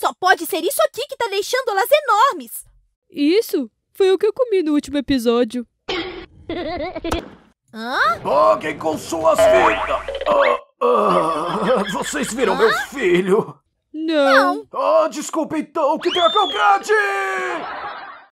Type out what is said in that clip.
Só pode ser isso aqui que tá deixando elas enormes. Isso foi o que eu comi no último episódio. Hã? Paguem com suas vidas! Ah, ah, vocês viram meu filho? Não. Ah, desculpe então, que dragão grande!